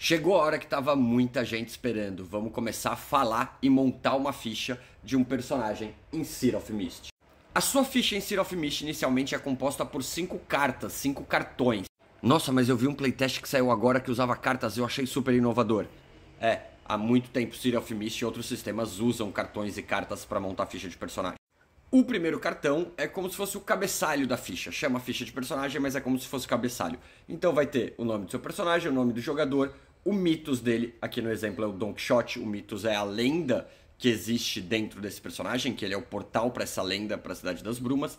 Chegou a hora que tava muita gente esperando. Vamos começar a falar e montar uma ficha de um personagem em Seed of Mist. A sua ficha em Seed of Mist inicialmente é composta por cinco cartas, cinco cartões. Nossa, mas eu vi um playtest que saiu agora que usava cartas e eu achei super inovador. É, há muito tempo Seed of Mist e outros sistemas usam cartões e cartas para montar ficha de personagem. O primeiro cartão é como se fosse o cabeçalho da ficha. Chama ficha de personagem, mas é como se fosse o cabeçalho. Então vai ter o nome do seu personagem, o nome do jogador, o mitos dele, aqui no exemplo é o Don Quixote, o mitos é a lenda que existe dentro desse personagem, que ele é o portal para essa lenda, para a Cidade das Brumas.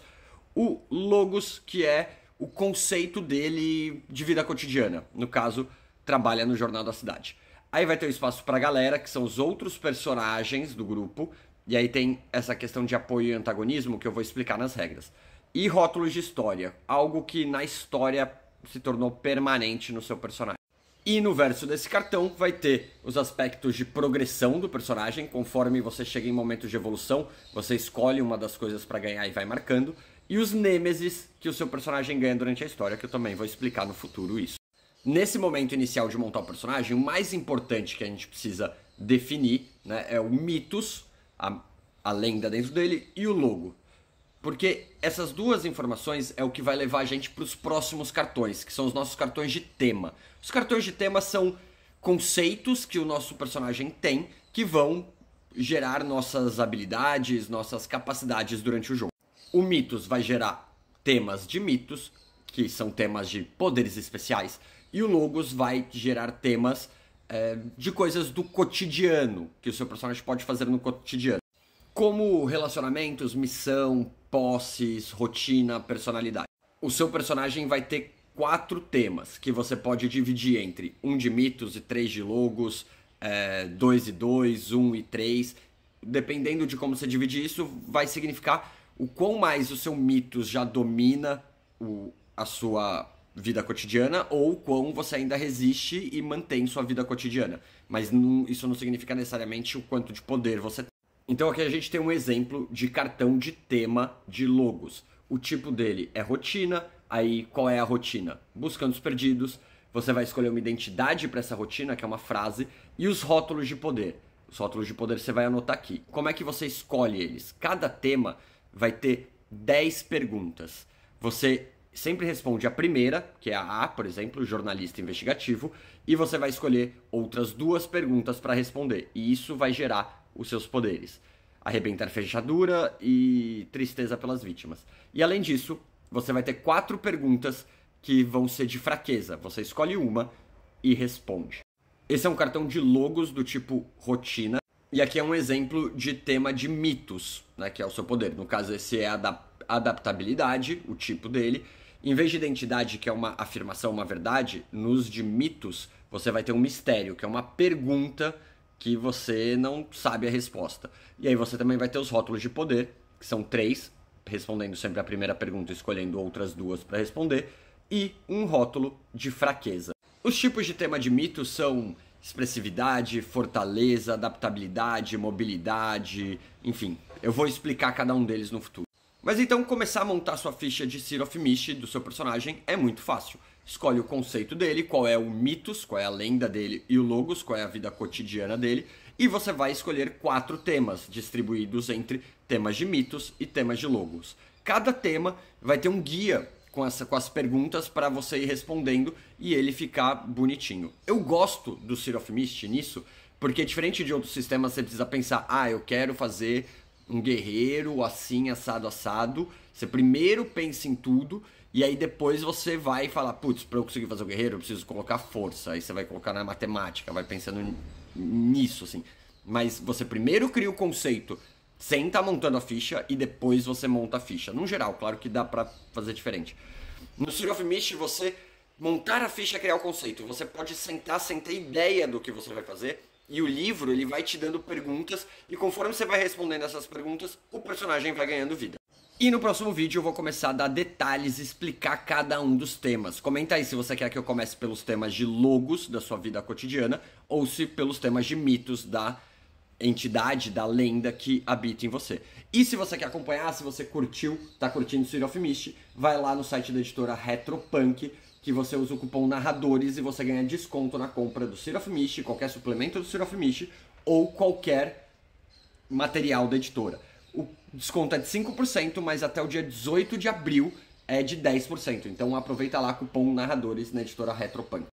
O Logos, que é o conceito dele de vida cotidiana. No caso, trabalha no Jornal da Cidade. Aí vai ter o espaço para a galera, que são os outros personagens do grupo, e aí tem essa questão de apoio e antagonismo que eu vou explicar nas regras. E rótulos de história, algo que na história se tornou permanente no seu personagem. E no verso desse cartão vai ter os aspectos de progressão do personagem, conforme você chega em momentos de evolução, você escolhe uma das coisas para ganhar e vai marcando, e os nêmesis que o seu personagem ganha durante a história, que eu também vou explicar no futuro isso. Nesse momento inicial de montar o personagem, o mais importante que a gente precisa definir né, é o mitos, a, a lenda dentro dele e o logo. Porque essas duas informações é o que vai levar a gente para os próximos cartões, que são os nossos cartões de tema. Os cartões de tema são conceitos que o nosso personagem tem que vão gerar nossas habilidades, nossas capacidades durante o jogo. O mitos vai gerar temas de mitos, que são temas de poderes especiais, e o logos vai gerar temas é, de coisas do cotidiano, que o seu personagem pode fazer no cotidiano como relacionamentos, missão, posses, rotina, personalidade. O seu personagem vai ter quatro temas que você pode dividir entre um de mitos e três de logos, é, dois e dois, um e três. Dependendo de como você dividir isso, vai significar o quão mais o seu mitos já domina o, a sua vida cotidiana ou quão você ainda resiste e mantém sua vida cotidiana. Mas não, isso não significa necessariamente o quanto de poder você. Então aqui a gente tem um exemplo de cartão de tema de logos. O tipo dele é rotina, aí qual é a rotina? Buscando os perdidos, você vai escolher uma identidade para essa rotina, que é uma frase, e os rótulos de poder. Os rótulos de poder você vai anotar aqui. Como é que você escolhe eles? Cada tema vai ter 10 perguntas. Você sempre responde a primeira, que é a A, por exemplo, jornalista investigativo, e você vai escolher outras duas perguntas para responder. E isso vai gerar os seus poderes. Arrebentar fechadura e tristeza pelas vítimas. E além disso, você vai ter quatro perguntas que vão ser de fraqueza. Você escolhe uma e responde. Esse é um cartão de logos do tipo rotina. E aqui é um exemplo de tema de mitos, né, que é o seu poder. No caso, esse é a adaptabilidade, o tipo dele. Em vez de identidade, que é uma afirmação, uma verdade, nos de mitos, você vai ter um mistério, que é uma pergunta que você não sabe a resposta. E aí você também vai ter os rótulos de poder, que são três, respondendo sempre a primeira pergunta, escolhendo outras duas para responder, e um rótulo de fraqueza. Os tipos de tema de mito são expressividade, fortaleza, adaptabilidade, mobilidade, enfim. Eu vou explicar cada um deles no futuro. Mas então começar a montar sua ficha de Seer of Mist do seu personagem é muito fácil escolhe o conceito dele, qual é o mitos, qual é a lenda dele e o logos, qual é a vida cotidiana dele, e você vai escolher quatro temas distribuídos entre temas de mitos e temas de logos. Cada tema vai ter um guia com, essa, com as perguntas para você ir respondendo e ele ficar bonitinho. Eu gosto do Seer of Mist nisso, porque diferente de outros sistemas, você precisa pensar, ah, eu quero fazer um guerreiro assim, assado, assado. Você primeiro pensa em tudo e aí depois você vai falar, putz, para eu conseguir fazer o guerreiro, eu preciso colocar força. Aí você vai colocar na matemática, vai pensando nisso, assim. Mas você primeiro cria o conceito sem estar tá montando a ficha e depois você monta a ficha. No geral, claro que dá pra fazer diferente. No Seal of Mist, você montar a ficha é criar o conceito. Você pode sentar sem ter ideia do que você vai fazer. E o livro, ele vai te dando perguntas. E conforme você vai respondendo essas perguntas, o personagem vai ganhando vida. E no próximo vídeo eu vou começar a dar detalhes e explicar cada um dos temas. Comenta aí se você quer que eu comece pelos temas de logos da sua vida cotidiana ou se pelos temas de mitos da entidade, da lenda que habita em você. E se você quer acompanhar, se você curtiu, tá curtindo City of Mist, vai lá no site da editora Retropunk, que você usa o cupom narradores e você ganha desconto na compra do Syrup Mist, qualquer suplemento do Syrup Mist ou qualquer material da editora. O desconto é de 5%, mas até o dia 18 de abril é de 10%. Então aproveita lá cupom narradores na editora Retropunk.